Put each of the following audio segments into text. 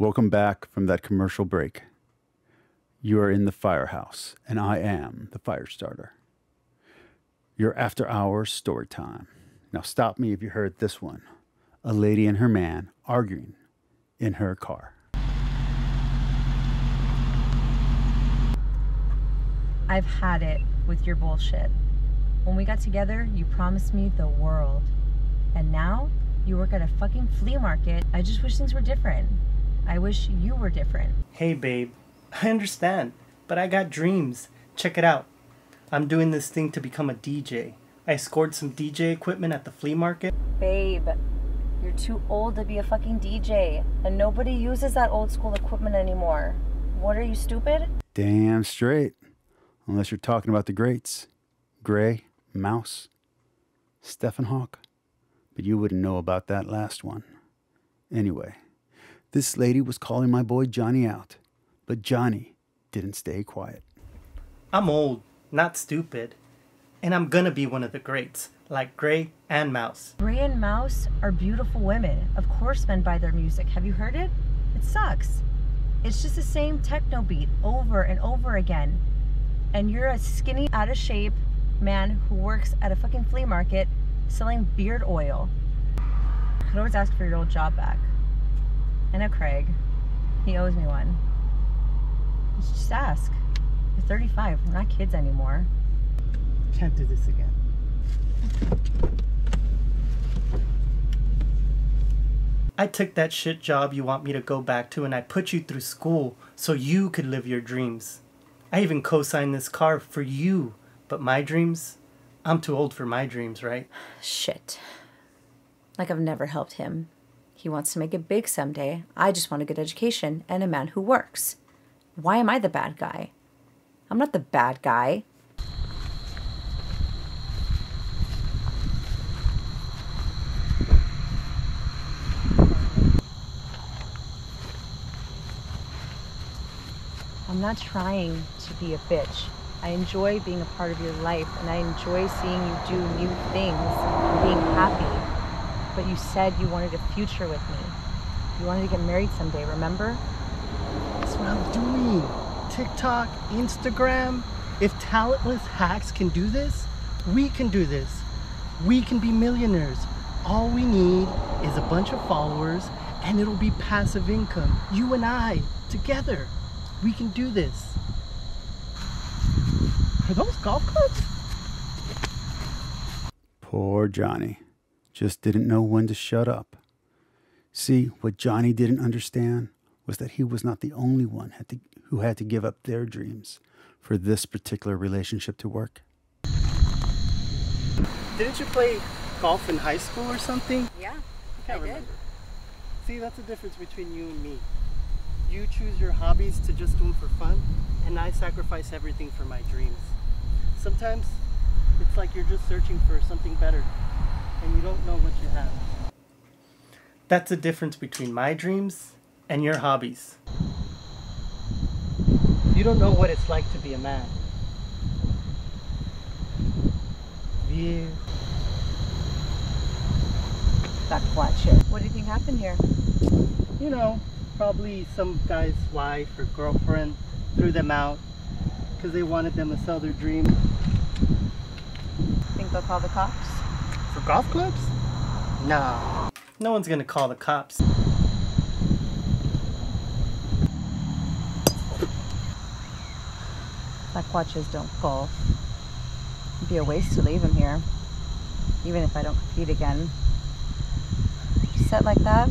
Welcome back from that commercial break. You are in the firehouse, and I am the fire starter. Your after hours story time. Now, stop me if you heard this one a lady and her man arguing in her car. I've had it with your bullshit. When we got together, you promised me the world. And now you work at a fucking flea market. I just wish things were different. I wish you were different. Hey, babe. I understand, but I got dreams. Check it out. I'm doing this thing to become a DJ. I scored some DJ equipment at the flea market. Babe, you're too old to be a fucking DJ, and nobody uses that old school equipment anymore. What are you, stupid? Damn straight. Unless you're talking about the greats Gray, Mouse, Stephen Hawk. But you wouldn't know about that last one. Anyway, this lady was calling my boy Johnny out, but Johnny didn't stay quiet. I'm old, not stupid. And I'm gonna be one of the greats, like Gray and Mouse. Gray and Mouse are beautiful women. Of course, men buy their music. Have you heard it? It sucks. It's just the same techno beat over and over again. And you're a skinny, out of shape man who works at a fucking flea market selling beard oil. I could always ask for your old job back. I know Craig. He owes me one. Just ask. You're 35. We're not kids anymore. Can't do this again. I took that shit job you want me to go back to and I put you through school so you could live your dreams. I even co signed this car for you, but my dreams? I'm too old for my dreams, right? Shit. Like I've never helped him. He wants to make it big someday. I just want a good education and a man who works. Why am I the bad guy? I'm not the bad guy. I'm not trying to be a bitch. I enjoy being a part of your life and I enjoy seeing you do new things and being happy. But you said you wanted a future with me. You wanted to get married someday, remember? That's what I'm doing. TikTok, Instagram. If talentless hacks can do this, we can do this. We can be millionaires. All we need is a bunch of followers and it'll be passive income. You and I, together. We can do this. Are those golf clubs? Poor Johnny. Just didn't know when to shut up. See, what Johnny didn't understand was that he was not the only one had to, who had to give up their dreams for this particular relationship to work. Didn't you play golf in high school or something? Yeah, I can't remember. See, that's the difference between you and me. You choose your hobbies to just do them for fun, and I sacrifice everything for my dreams. Sometimes it's like you're just searching for something better, and you don't know what you have. That's the difference between my dreams and your hobbies. You don't know what it's like to be a man. View. Back flat it. What do you think happened here? You know, probably some guy's wife or girlfriend threw them out because they wanted them to sell their dream. Think they'll call the cops? For golf clubs? No. No one's gonna call the cops. Black watches don't golf. It'd be a waste to leave him here. Even if I don't compete again. Set like that,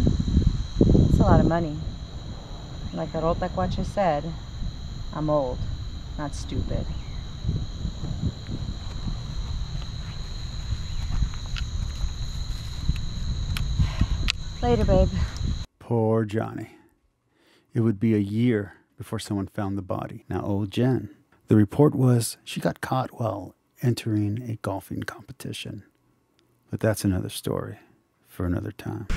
it's a lot of money. Like that old Black Watcher said, I'm old, not stupid. Later, babe. Poor Johnny. It would be a year before someone found the body. Now, old Jen. The report was she got caught while entering a golfing competition. But that's another story for another time.